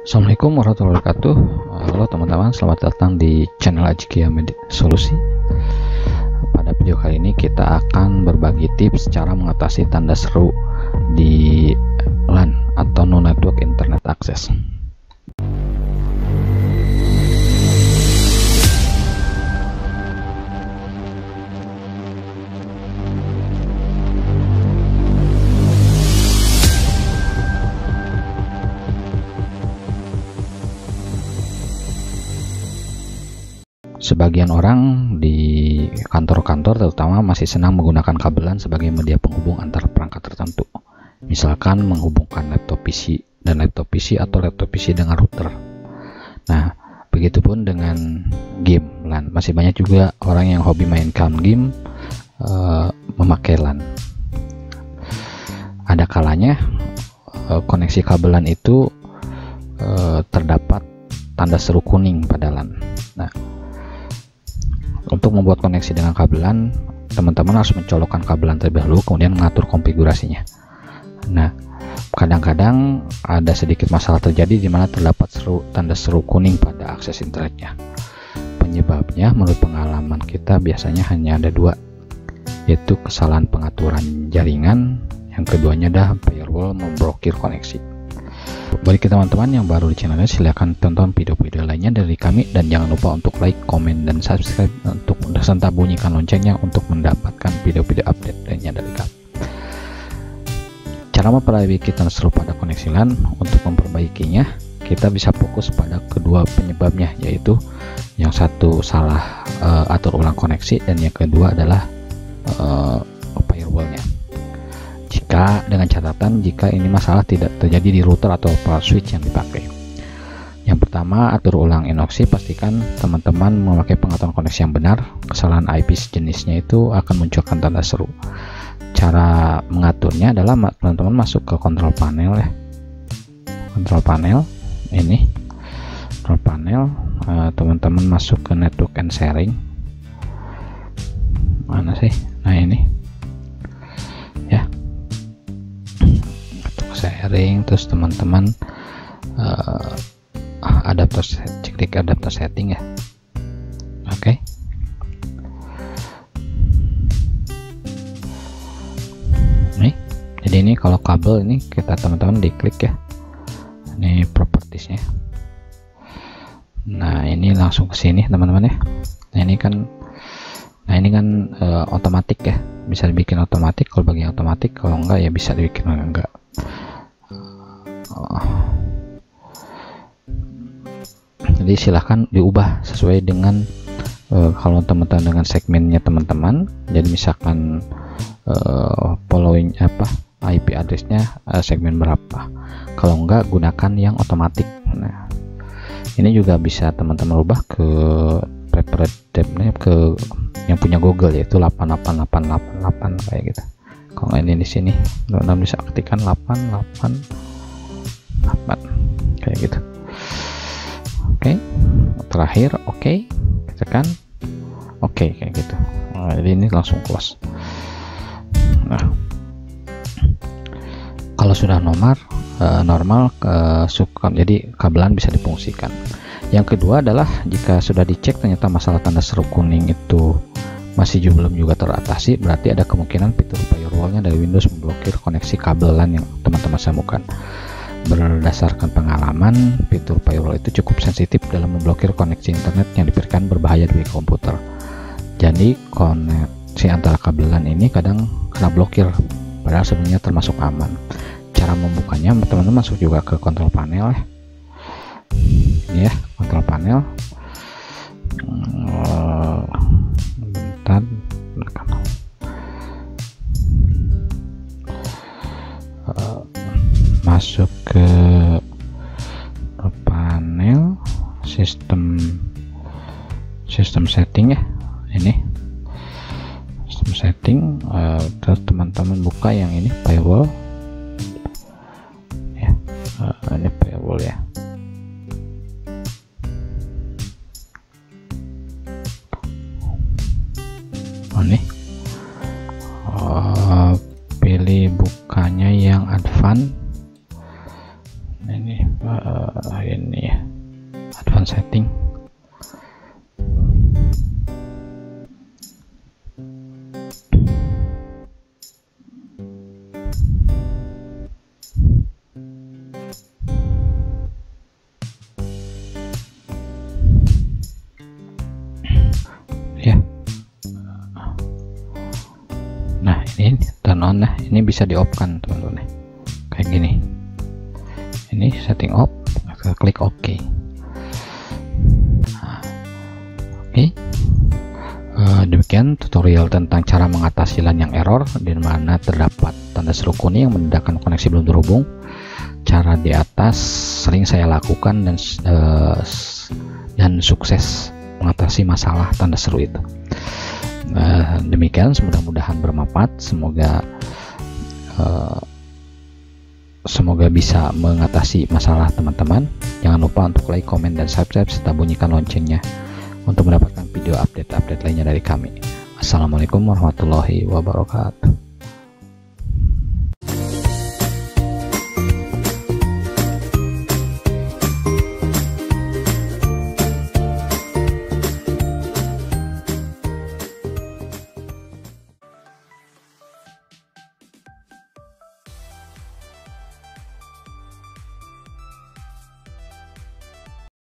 Assalamualaikum warahmatullahi wabarakatuh. Halo teman-teman. Selamat datang di channel Ajikia Media Solusi. Pada video kali ini kita akan berbagi tips cara mengatasi tanda seru di LAN atau No Network Internet Access Sebagian orang di kantor-kantor terutama masih senang menggunakan kabelan sebagai media penghubung antar perangkat tertentu. Misalkan menghubungkan laptop PC dan laptop PC atau laptop PC dengan router. Nah, begitupun dengan game LAN. Masih banyak juga orang yang hobi mainkan game uh, memakai LAN. Ada kalanya uh, koneksi kabelan itu uh, terdapat tanda seru kuning pada LAN. Nah, untuk membuat koneksi dengan kabelan, teman-teman harus mencolokkan kabelan terlebih dahulu, kemudian mengatur konfigurasinya. Nah, kadang-kadang ada sedikit masalah terjadi di mana terdapat seru, tanda seru kuning pada akses internetnya. Penyebabnya, menurut pengalaman kita biasanya hanya ada dua, yaitu kesalahan pengaturan jaringan, yang keduanya adalah firewall memblokir koneksi. Bagi teman-teman yang baru di channel ini silahkan tonton video-video lainnya dari kami dan jangan lupa untuk like, komen, dan subscribe untuk serta bunyikan loncengnya untuk mendapatkan video-video update lainnya dari kami. Cara memperbaiki seru pada koneksi LAN untuk memperbaikinya kita bisa fokus pada kedua penyebabnya yaitu yang satu salah uh, atur ulang koneksi dan yang kedua adalah firewallnya jika dengan catatan jika ini masalah tidak terjadi di router atau power switch yang dipakai. Yang pertama atur ulang inoksi pastikan teman-teman memakai pengaturan koneksi yang benar. Kesalahan IP sejenisnya itu akan munculkan tanda seru. Cara mengaturnya adalah teman-teman masuk ke kontrol panel ya. Kontrol panel ini. Kontrol panel eh, teman-teman masuk ke network and sharing. Mana sih? Nah ini sharing terus teman-teman uh, adapter cek klik adapter setting ya. Oke. Okay. nih jadi ini kalau kabel ini kita teman-teman diklik ya. Ini propertiesnya. Nah ini langsung ke sini teman-teman ya. Nah ini kan nah ini kan uh, otomatis ya. Bisa dibikin otomatis kalau bagi otomatis kalau enggak ya bisa dibikin enggak jadi silahkan diubah sesuai dengan uh, kalau teman-teman dengan segmennya teman-teman. Jadi misalkan uh, following apa IP addressnya uh, segmen berapa. Kalau enggak gunakan yang otomatis nah ini juga bisa teman-teman ubah ke preferred tabnya ke yang punya Google yaitu 88888 kayak gitu. Kalau ini di sini teman-teman bisa ketikkan 88 8 kayak gitu. Oke. Okay. terakhir oke. Okay. tekan oke okay, kayak gitu. Nah, jadi ini langsung close. Nah. Kalau sudah nomor uh, normal uh, suka jadi kabelan bisa difungsikan. Yang kedua adalah jika sudah dicek ternyata masalah tanda seru kuning itu masih belum juga teratasi berarti ada kemungkinan fitur firewallnya dari Windows memblokir koneksi kabel LAN yang teman-teman temukan Berdasarkan pengalaman, fitur firewall itu cukup sensitif dalam memblokir koneksi internet yang diberikan berbahaya di komputer. Jadi koneksi antara kabelan ini kadang kena blokir, padahal sebenarnya termasuk aman. Cara membukanya, teman-teman masuk juga ke kontrol panel ya. Ini ya, kontrol panel. Sistem sistem setting ya ini. Sistem setting uh, teman-teman buka yang ini firewall ya. Nah ini turn on nah ini bisa di off kan teman-teman kayak gini. Ini setting off klik OK. Nah, oke. Okay. uh, demikian tutorial tentang cara mengatasi LAN yang error di mana terdapat tanda seru kuning yang menandakan koneksi belum terhubung. Cara di atas sering saya lakukan dan uh, dan sukses mengatasi masalah tanda seru itu. Uh, demikian mudah-mudahan bermanfaat. Semoga uh, semoga bisa mengatasi masalah teman-teman. Jangan lupa untuk like, komen, dan subscribe serta bunyikan loncengnya untuk mendapatkan video update-update lainnya dari kami. Assalamualaikum warahmatullahi wabarakatuh